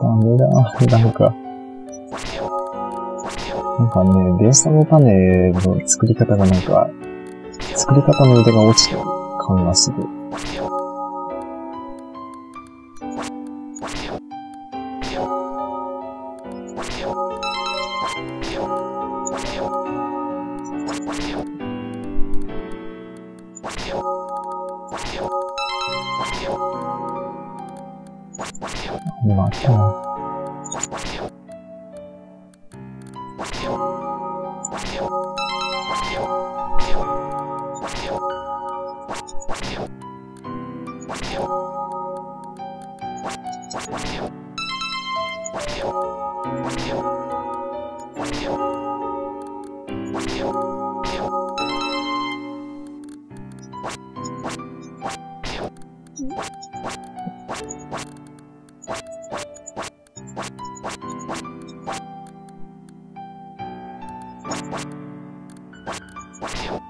ダメだ。なんか、なんかね、ベースの種の作り方がなんか、作り方の腕が落ちてる感がする。marciana. Thank you. う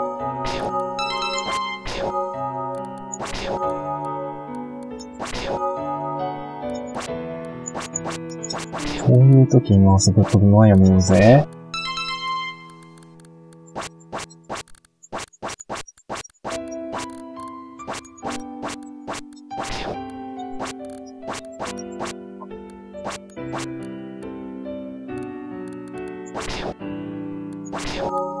時に回すぐ飛ぶのはやめようぜ。だ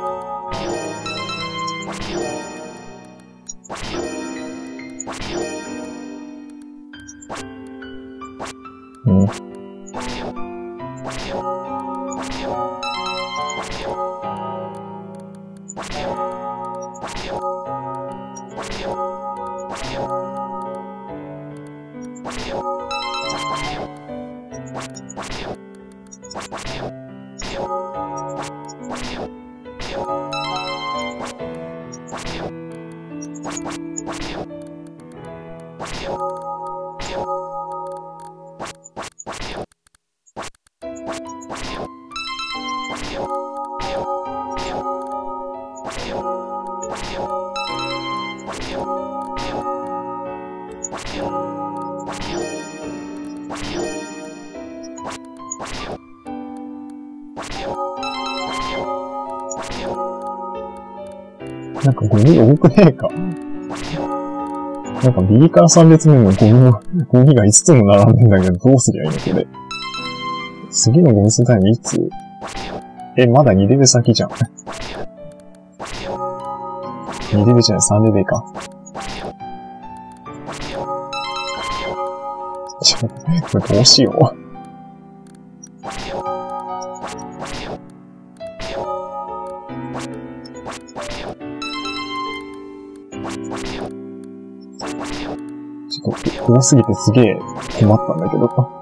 What? なんかゴミ多くねえか？なんか右から3列目のゴミの、ゴミが5つも並んでんだけど、どうすりゃいいの？これ。次のゴミ捨てタイムいつ？え、まだ2レベル先じゃん。2レベルじゃない、3レベルか。ちょ、これどうしよう。ちょっと怖すぎてすげえ困ったんだけど。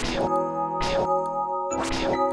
あえ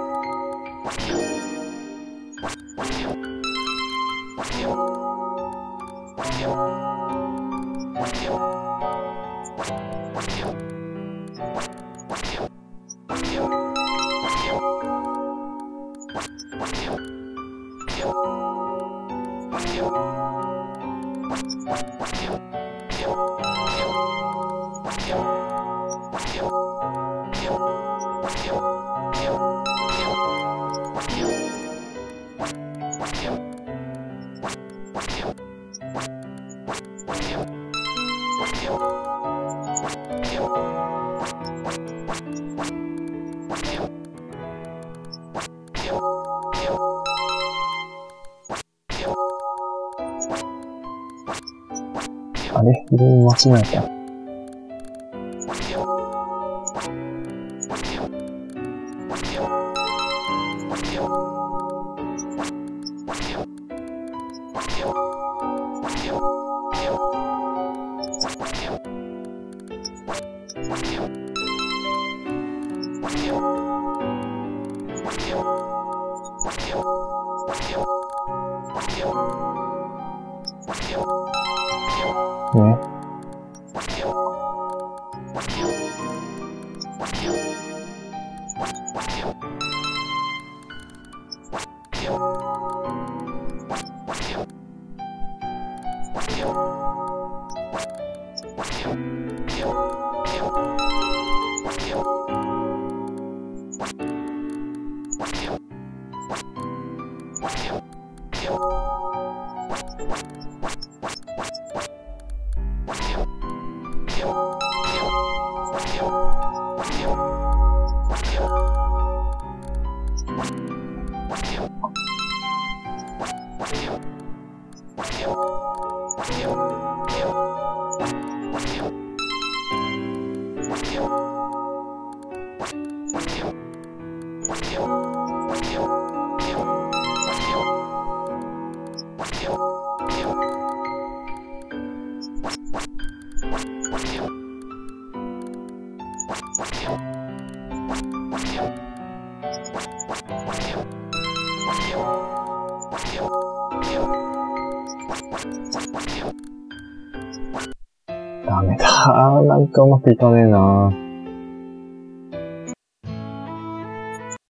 あれフレーム間違えた。cool. What? ダメだ。なんかうまくいかねえな。